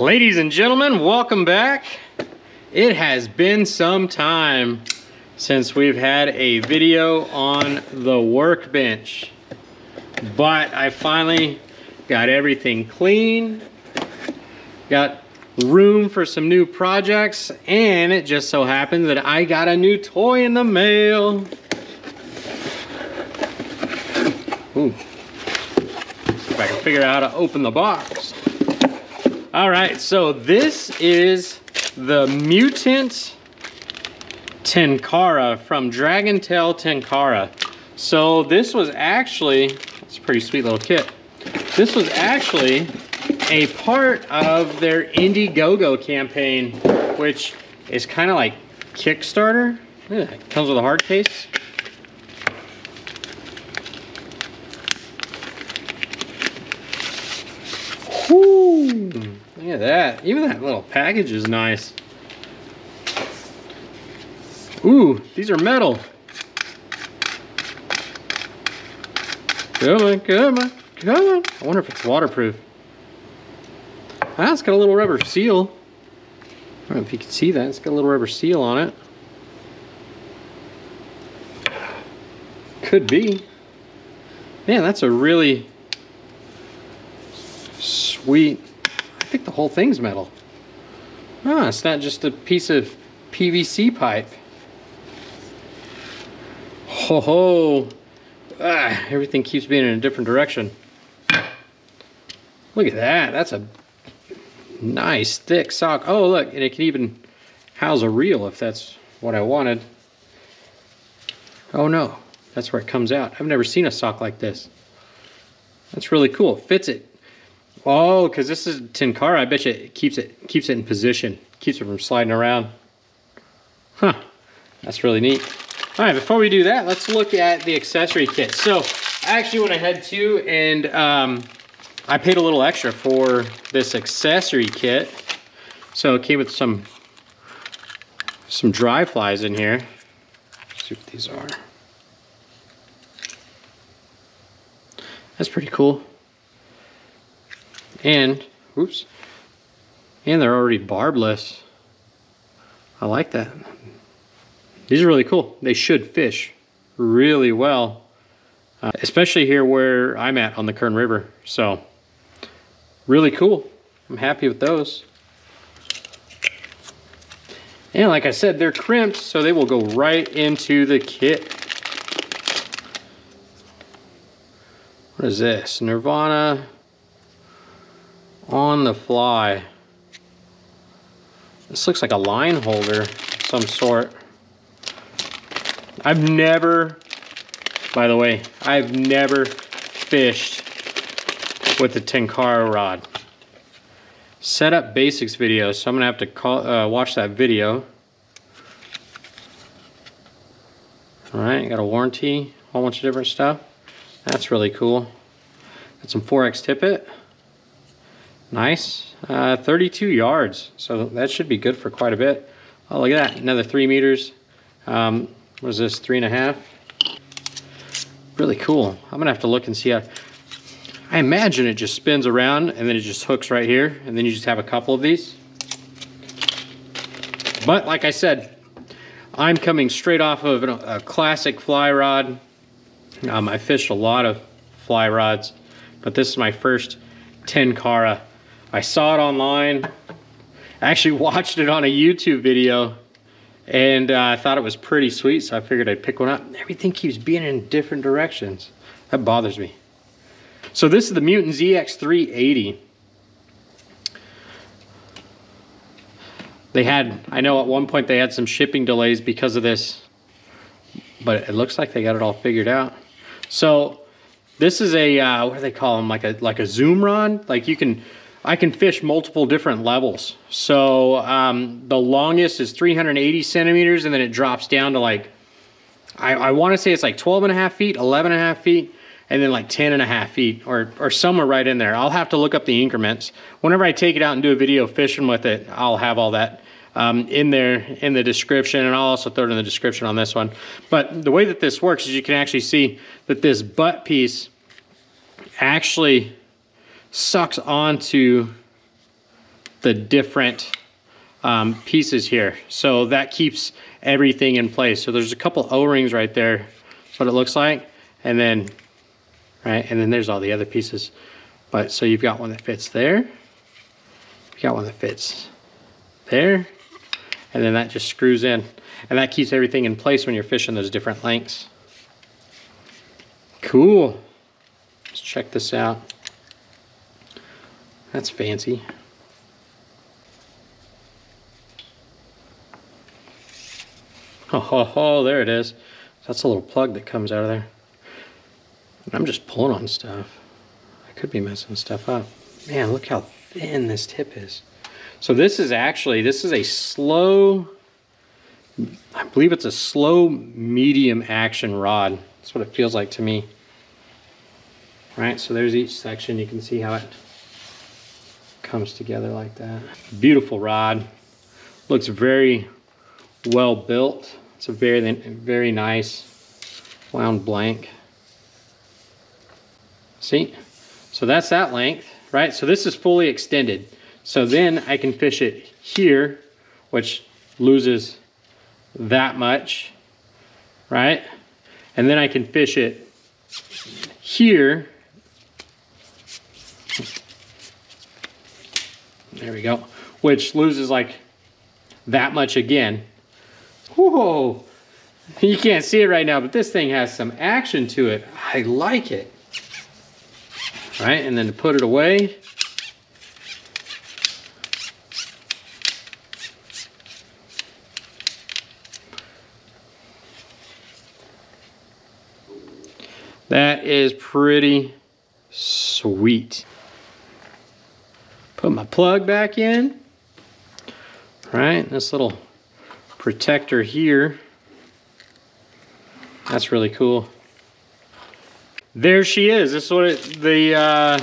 Ladies and gentlemen, welcome back. It has been some time since we've had a video on the workbench. But I finally got everything clean, got room for some new projects, and it just so happens that I got a new toy in the mail. Ooh. If I can figure out how to open the box. All right, so this is the Mutant Tenkara from DRAGONtail Tenkara. So this was actually, it's a pretty sweet little kit. This was actually a part of their Indiegogo campaign, which is kind of like Kickstarter. It comes with a hard case. Woo! Look at that. Even that little package is nice. Ooh, these are metal. Come on, come on, come on. I wonder if it's waterproof. Ah, it's got a little rubber seal. I don't know if you can see that. It's got a little rubber seal on it. Could be. Man, that's a really sweet. I think the whole thing's metal. Ah, it's not just a piece of PVC pipe. Ho ho. Ah, everything keeps being in a different direction. Look at that. That's a nice thick sock. Oh, look, and it can even house a reel if that's what I wanted. Oh no, that's where it comes out. I've never seen a sock like this. That's really cool. It fits it. Oh, because this is Tenkara. I bet you it keeps it keeps it in position. Keeps it from sliding around. Huh. That's really neat. All right, before we do that, let's look at the accessory kit. So I actually went ahead too and um, I paid a little extra for this accessory kit. So it came with some some dry flies in here. Let's see what these are. That's pretty cool. And, oops, and they're already barbless. I like that. These are really cool. They should fish really well, uh, especially here where I'm at on the Kern River. So, really cool. I'm happy with those. And like I said, they're crimped, so they will go right into the kit. What is this? Nirvana on the fly. This looks like a line holder some sort. I've never, by the way, I've never fished with the Tenkara rod. Setup basics video, so I'm gonna have to call, uh, watch that video. All right, got a warranty, a whole bunch of different stuff. That's really cool. Got some 4X tippet. Nice. Uh, 32 yards, so that should be good for quite a bit. Oh, look at that, another three meters. Um, what is this, three and a half? Really cool. I'm gonna have to look and see how, I imagine it just spins around and then it just hooks right here and then you just have a couple of these. But like I said, I'm coming straight off of a classic fly rod. Um, I fished a lot of fly rods, but this is my first Tenkara. I saw it online. I actually watched it on a YouTube video and uh, I thought it was pretty sweet, so I figured I'd pick one up. Everything keeps being in different directions. That bothers me. So this is the Mutant ZX380. They had, I know at one point they had some shipping delays because of this, but it looks like they got it all figured out. So this is a, uh, what do they call them? Like a, like a zoom rod. Like you can, I can fish multiple different levels. So um, the longest is 380 centimeters and then it drops down to like, I, I want to say it's like 12 and a half feet, 11 and a half feet and then like 10 and a half feet or, or somewhere right in there. I'll have to look up the increments. Whenever I take it out and do a video fishing with it, I'll have all that um, in there in the description and I'll also throw it in the description on this one. But the way that this works is you can actually see that this butt piece actually sucks onto the different um, pieces here. So that keeps everything in place. So there's a couple O-rings right there. That's what it looks like. And then, right, and then there's all the other pieces. But so you've got one that fits there. You've got one that fits there. And then that just screws in. And that keeps everything in place when you're fishing those different lengths. Cool. Let's check this out. That's fancy. Oh, oh, oh, there it is. That's a little plug that comes out of there. I'm just pulling on stuff. I could be messing stuff up. Man, look how thin this tip is. So this is actually, this is a slow, I believe it's a slow medium action rod. That's what it feels like to me. All right, so there's each section. You can see how it comes together like that. Beautiful rod. Looks very well built. It's a very, very nice wound blank. See? So that's that length, right? So this is fully extended. So then I can fish it here, which loses that much, right? And then I can fish it here. There we go. Which loses like that much again. Whoa! You can't see it right now, but this thing has some action to it. I like it. All right, and then to put it away, That is pretty sweet. Put my plug back in. All right, this little protector here. That's really cool. There she is. This is what it, the uh,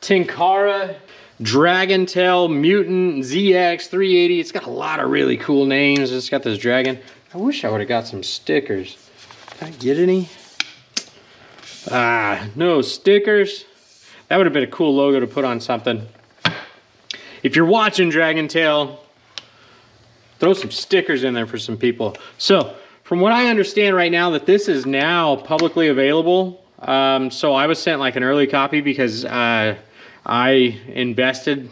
Tenkara DRAGONtail Mutant ZX380. It's got a lot of really cool names. It's got this dragon. I wish I would have got some stickers. Did I get any? Ah, no stickers. That would have been a cool logo to put on something. If you're watching DRAGONtail, throw some stickers in there for some people. So, from what I understand right now, that this is now publicly available. Um, so I was sent like an early copy because uh, I invested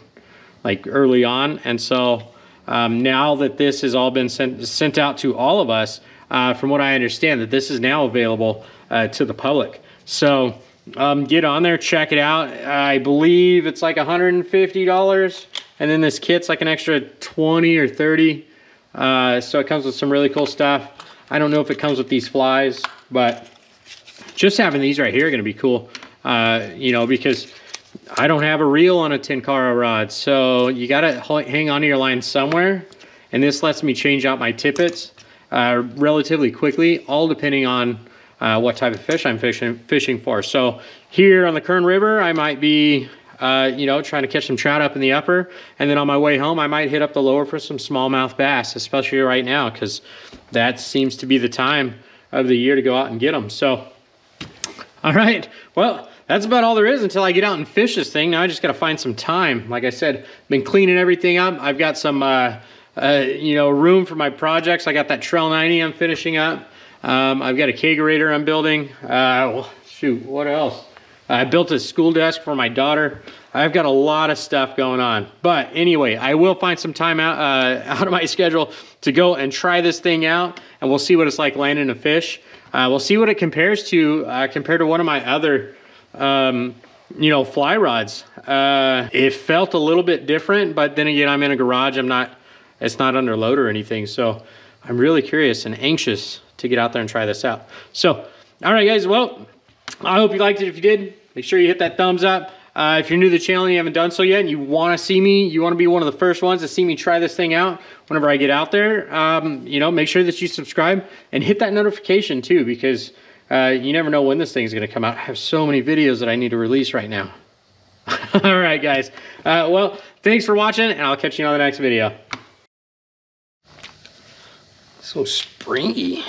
like early on. And so um, now that this has all been sent, sent out to all of us, uh, from what I understand, that this is now available uh, to the public. So um, get on there, check it out. I believe it's like $150 and then this kit's like an extra 20 or 30. Uh, so it comes with some really cool stuff. I don't know if it comes with these flies, but just having these right here are gonna be cool. Uh, you know, because I don't have a reel on a Tenkara rod. So you gotta hang onto your line somewhere. And this lets me change out my tippets uh, relatively quickly, all depending on uh, what type of fish I'm fishing, fishing for. So here on the Kern River, I might be, uh, you know, trying to catch some trout up in the upper. And then on my way home, I might hit up the lower for some smallmouth bass, especially right now, because that seems to be the time of the year to go out and get them. So, all right, well, that's about all there is until I get out and fish this thing. Now I just got to find some time. Like I said, been cleaning everything up. I've got some, uh, uh, you know, room for my projects. I got that Trail 90 I'm finishing up. Um, I've got a kegerator I'm building. Uh, well, shoot, what else? I built a school desk for my daughter. I've got a lot of stuff going on. But anyway, I will find some time out, uh, out of my schedule to go and try this thing out. And we'll see what it's like landing a fish. Uh, we'll see what it compares to uh, compared to one of my other, um, you know, fly rods. Uh, it felt a little bit different, but then again, I'm in a garage. I'm not, it's not under load or anything. So I'm really curious and anxious to get out there and try this out. So, all right, guys. Well, I hope you liked it. If you did, make sure you hit that thumbs up. Uh, if you're new to the channel and you haven't done so yet and you want to see me, you want to be one of the first ones to see me try this thing out whenever I get out there, um, you know, make sure that you subscribe and hit that notification too because uh, you never know when this thing is going to come out. I have so many videos that I need to release right now. All right, guys. Uh, well, thanks for watching and I'll catch you on the next video. So springy.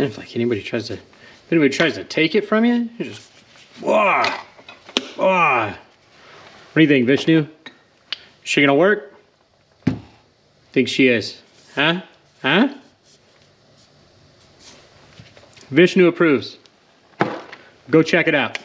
Then if like anybody tries to, if anybody tries to take it from you, you just, wah, wah. What do you think, Vishnu? Is she gonna work? Think she is? Huh? Huh? Vishnu approves. Go check it out.